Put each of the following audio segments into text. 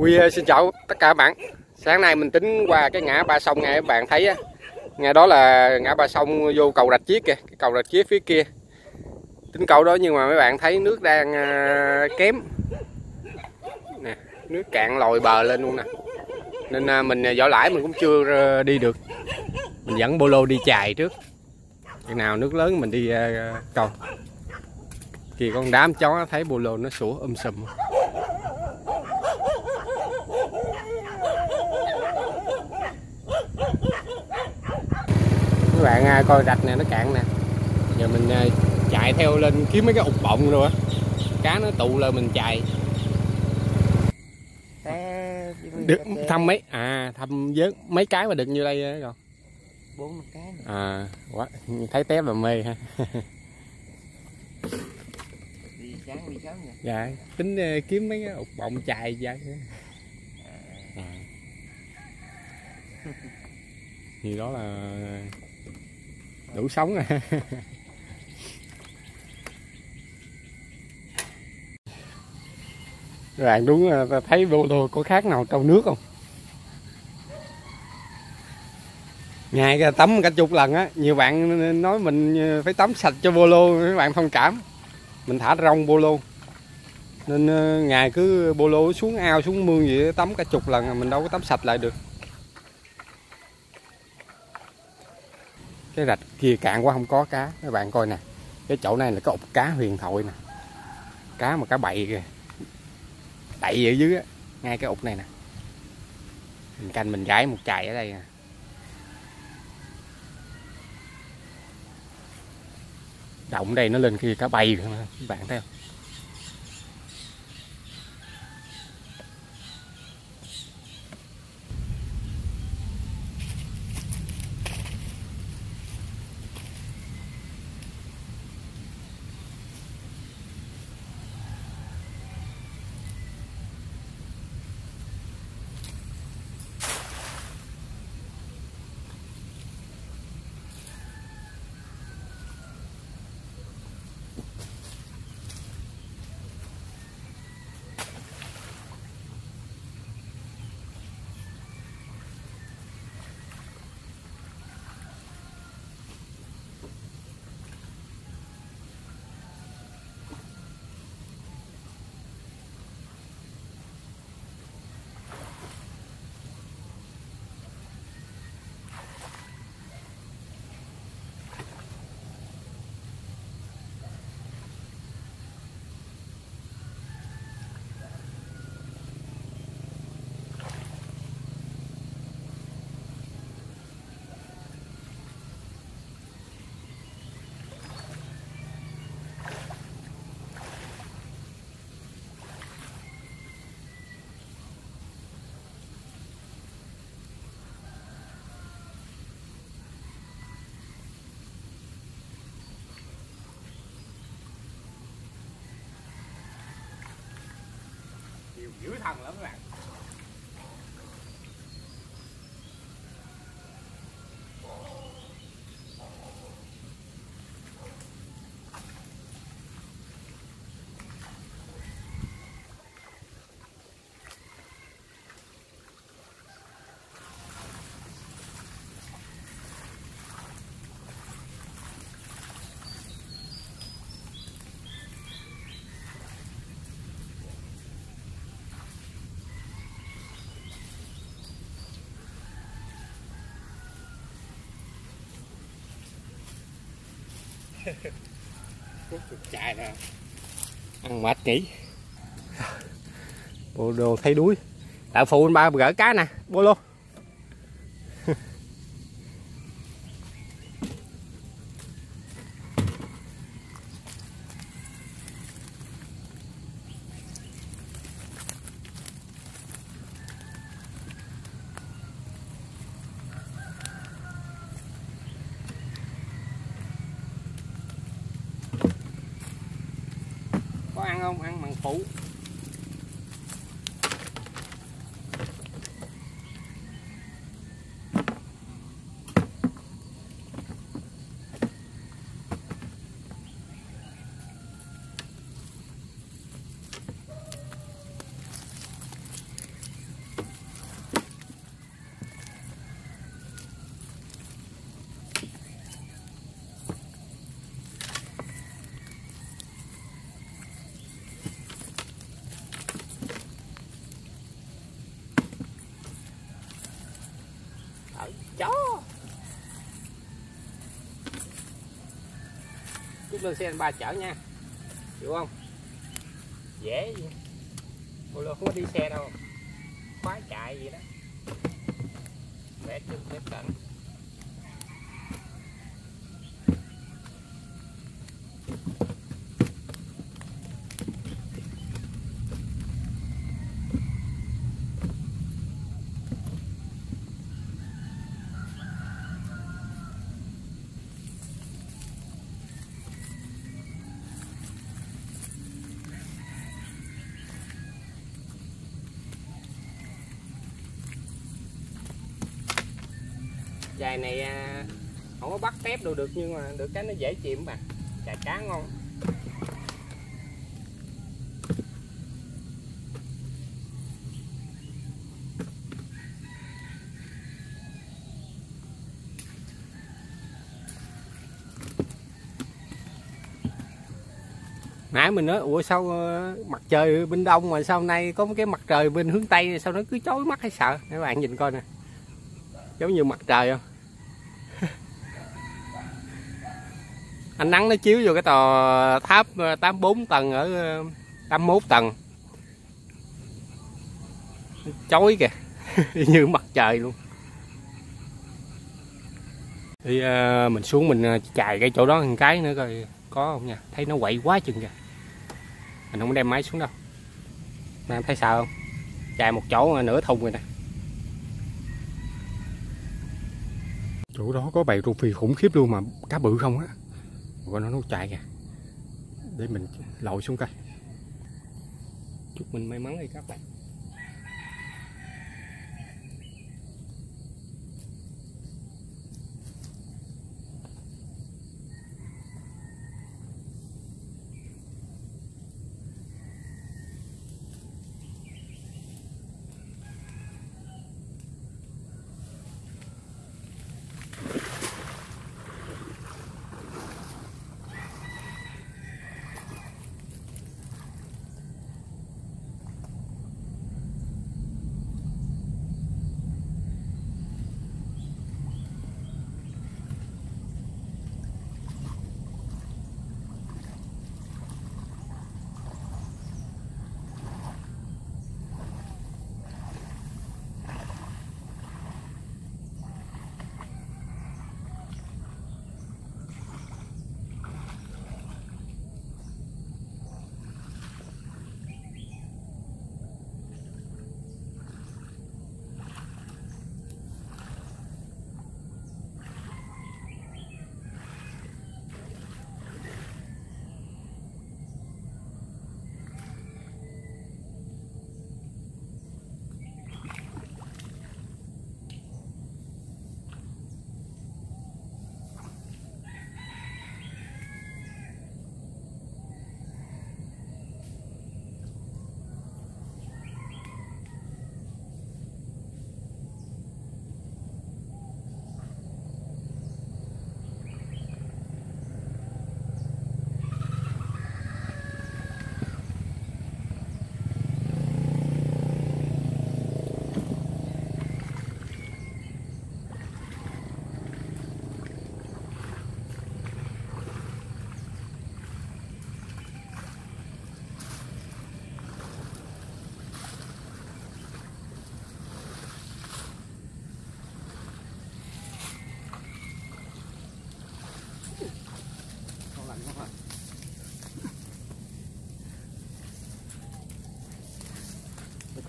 Quy ờ, xin chào tất cả các bạn. Sáng nay mình tính qua cái ngã ba sông nghe các bạn thấy á. Ngay đó là ngã ba sông vô cầu rạch chiếc kìa, cái cầu rạch chiếc phía kia. Tính cầu đó nhưng mà mấy bạn thấy nước đang ờ, kém. Nè, nước cạn lồi bờ lên luôn nè. Nên ờ, mình vỏ lãi mình cũng chưa đi được. Mình dẫn bolo đi chài trước. Chừng nào nước lớn mình đi cầu. Kìa con đám chó thấy bolo nó sủa um sùm. Các bạn à, coi rạch nè nó cạn nè. Giờ mình à, chạy theo lên kiếm mấy cái ụt bọng rồi á. Cá nó tụ lên mình chạy. Té được thăm mấy à thăm vớt mấy cái mà được như đây á rồi. Bốn cái à quá thấy tép là mê ha. Đi sáng đi sớm nha dạ tính à, kiếm mấy cái ụt bọng chạy vậy. À. thì đó là đủ sống rồi. Bạn đúng ta thấy bô lô có khác nào trong nước không? Ngày tắm cả chục lần á, nhiều bạn nói mình phải tắm sạch cho bô lô, mấy bạn thông cảm. Mình thả rong bô lô. Nên ờ, ngày cứ bô lô xuống ao, xuống mương gì tắm cả chục lần à, mình đâu có tắm sạch lại được. Cái rạch kia cạn quá không có cá. Các bạn coi nè, cái chỗ này là cái ục cá huyền thoại nè. Cá mà cá bậy kìa. Đậy ở dưới á, ngay cái ục này nè. Mình canh mình gãi một chài ở đây nè. Động đây nó lên kia cá bay các bạn thấy không Nhiều dữ thần lắm các bạn. Chạy nè. Ăn mệt nghỉ. Bộ đồ thay đuối đạo phụ anh ba gỡ cá nè. Bô lô ăn không? Ăn bằng phụ. Chút lên xe anh ba chở nha. Hiểu không? Dễ gì cô không có đi xe đâu. Khoái chạy gì đó. Vẽ chừng tiếp cận. Dài này à, không có bắt tép đâu được, nhưng mà được cái nó dễ chìm mà. Chài cá ngon. Nãy mình nói, ủa, sao ờ, mặt trời bên đông mà sau nay có cái mặt trời bên hướng tây, sao nó cứ chói mắt hay sợ? Các bạn nhìn coi nè. Giống như mặt trời không? Ánh nắng nó chiếu vô cái tòa tháp ờ, 84 tầng ở ờ, 81 tầng. Chói kìa. Như mặt trời luôn. Thì ờ, mình xuống mình chài cái chỗ đó một cái nữa coi có không nha. Thấy nó quậy quá chừng kìa. Mình không đem máy xuống đâu. Mà em thấy sao không? Chài một chỗ nửa thùng rồi nè. Chỗ đó có bầy rô phi khủng khiếp luôn mà cá bự không á coi nó nó chạy kìa. Để mình lội xuống coi. Chúc mình may mắn đi các bạn.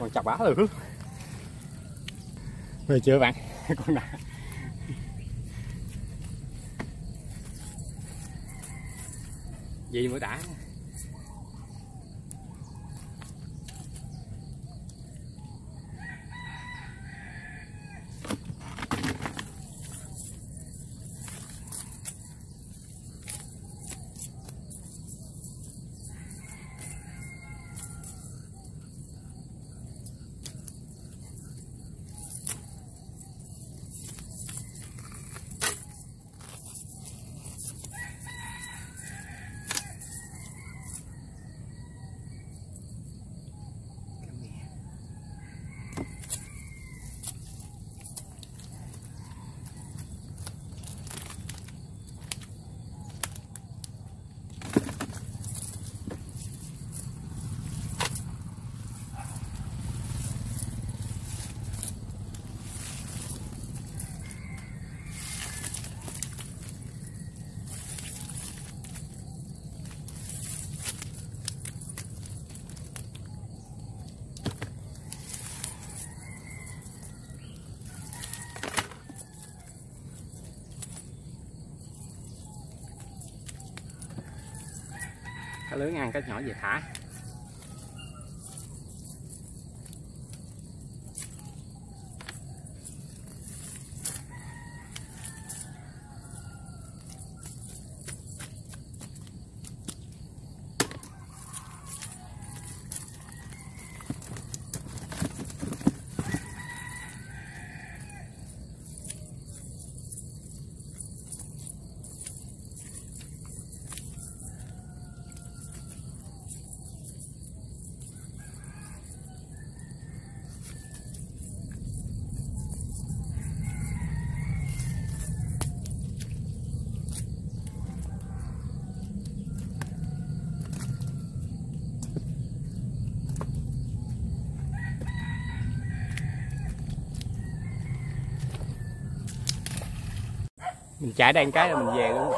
Còn chà bá được về chưa bạn? Con đã. Vậy mới đã? Lớn ăn cái nhỏ về thả. Mình chạy đây một cái là mình về luôn.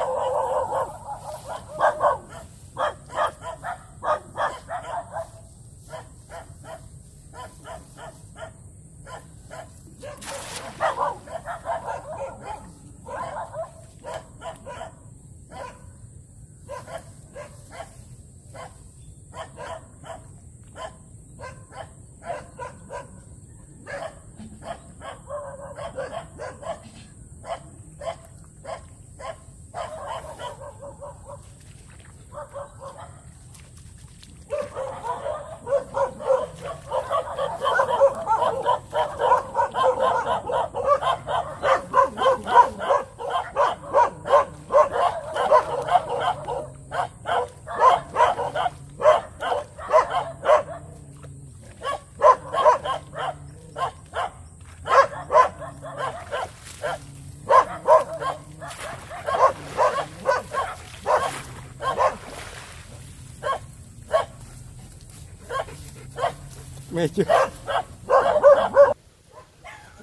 Nghe chưa?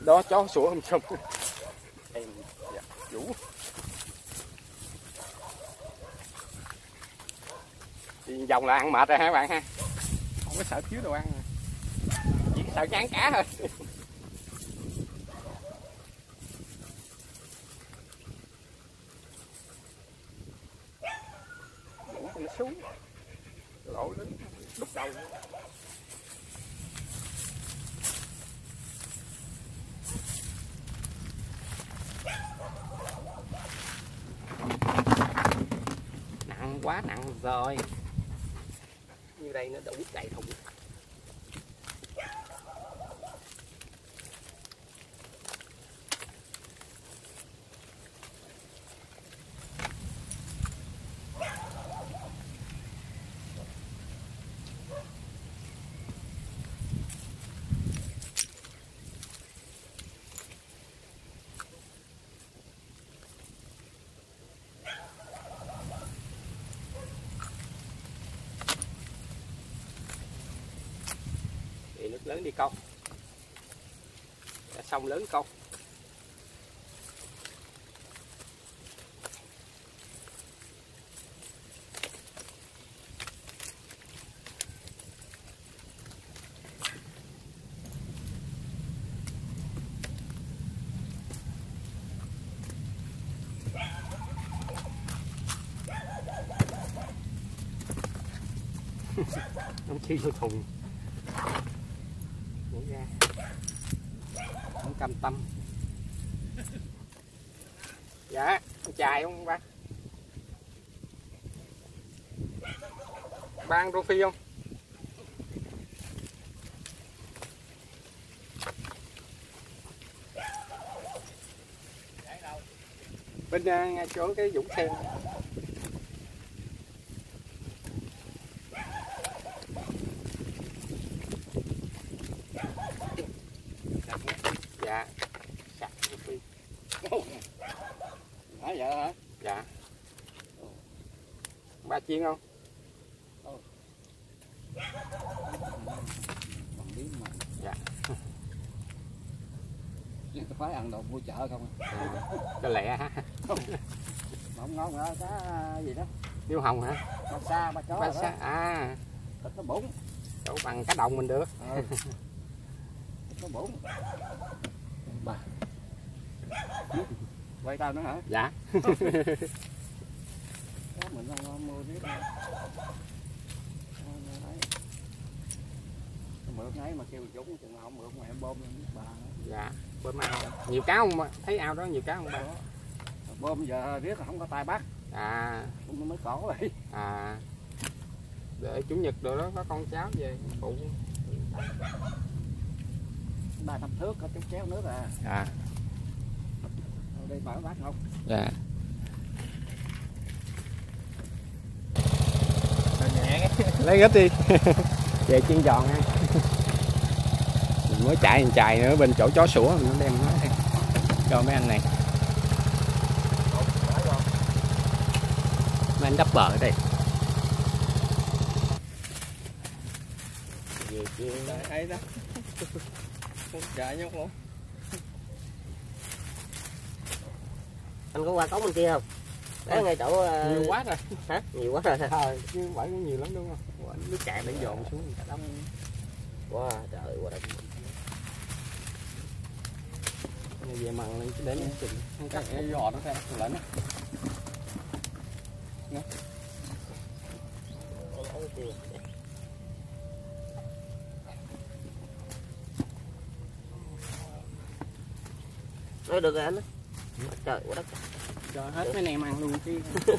Đó chó sủa không xong em dạ, vũ đi vòng là ăn mệt rồi hả bạn ha? Không có sợ thiếu đồ ăn à. chỉ sợ chán cá thôi. Vũ nó xuống. Lội đến đúc đầu nặng quá nặng rồi như đây nó đủ đầy thùng lớn đi câu sông lớn câu không chi vô thùng nhảy ra không cam tâm. Dạ chài không ba? Ba ăn rô phi không? Bên uh, ngay chỗ cái dũng sen. dạ. Sạch rô phi hả vậy hả? Dạ. Ba chiên không? Dạ. chứ phải ăn đồ mua chợ không? À? cho lẹ ha mà không ngon hả? Cá gì đó? Điêu hồng hả? Ba sa ba chó ba sa đó à. Thịt nó bụng. Chỗ bằng cá đồng mình được. Ừ. thịt nó bụng bay tao nữa hả? Dạ. Mình đang mua biết mượn ấy mà kêu chúng chừng nào mượn mà em bơm em biết bà. Dạ bơm ao. Nhiều cá không thấy ao đó nhiều cá không ba? Bơm giờ biết là không có tay bắt à. Cũng mới cổ vậy. À. Để chủ nhật rồi đó có con cháu về phụ. Ba năm thước có chút chéo nước à. À. Ở đây bà bắt không? Dạ. Lấy gấp đi. Về chiên giòn ha. Mình mới chạy một chài nữa bên chỗ chó sủa mình nó đem nó đây. cho mấy anh này. Mấy anh đắp bờ ở đây. Về chiên. Hay đó chạy nhóc luôn anh có qua cống bên kia không? Đấy ngay chỗ ờ, nhiều quá rồi. hả? Nhiều quá rồi. Hả ờ chứ phải có nhiều lắm đúng không Ủa, nước cạn để dồn xuống cả đống. Wow trời quá đất. Này về mặn lên để những chừng không cắt cái giò nó theo lạnh á. Nói được rồi anh trời quá đất. Cho hết mấy này ăn luôn chứ.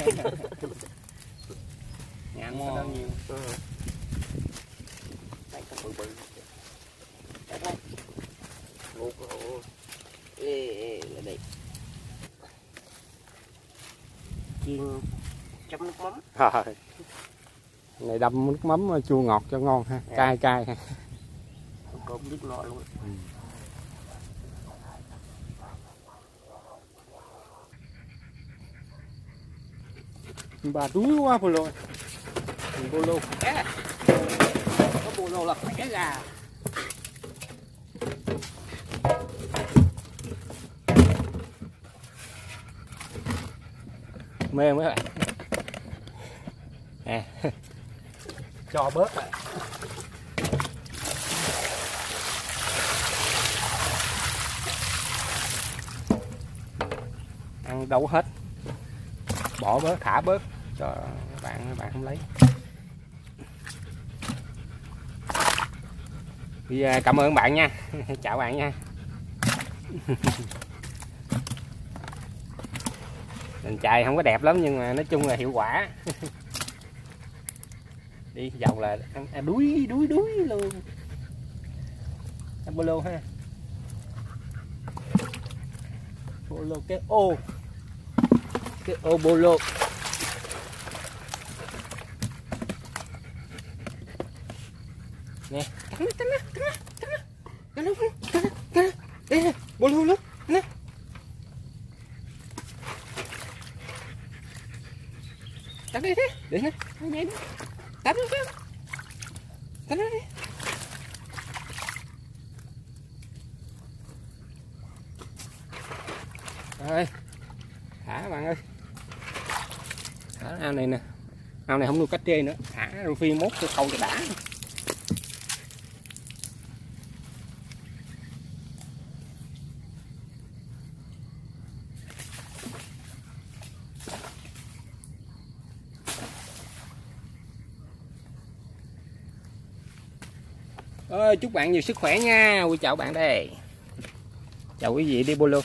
Có đâu nhiều. Ừ. đây có bự bự. Đây. Hộ. Ê, đây chiên chấm nước mắm. Rồi này đâm nước mắm chua ngọt cho ngon ha. Cay cay ha. Có biết nọ luôn. Bà đuối quá bồ lô bồ lô. Có bù lô là khỏe gà. Mê mấy bạn à. Cho bớt lại. Ăn đâu hết bỏ bớt thả bớt. Cho bạn bạn không lấy. Bây giờ cảm ơn bạn nha. Chào bạn nha. Mình chài không có đẹp lắm nhưng mà nói chung là hiệu quả. Đi vòng là ăn à, đuối đuối đuối luôn. Bolo ha. Bolo cái ô cái ô bolo nè cắn nó cắn nó cắn nó cắn nó cắn nó cắn nó đây nè bolo luôn nè Đánh đi thế, để nè, nhảy đi. Đánh đi thế. Đánh đi. Rồi. Thả bạn ơi. Thả ao này nè. Ao này không nuôi cách trê nữa. Thả rồi phi mốt cho câu cho đã. Ơi, chúc bạn nhiều sức khỏe nha. quý chào bạn đây. Chào quý vị đi bolo.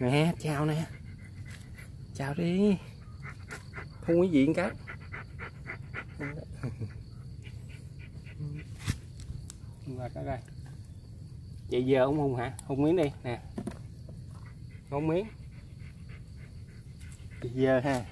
Nè, chào nè. Chào đi. không có gì một đây. Vậy giờ ông hùng hả? Hùng miếng đi, nè. Hùng miếng. Vậy giờ ha.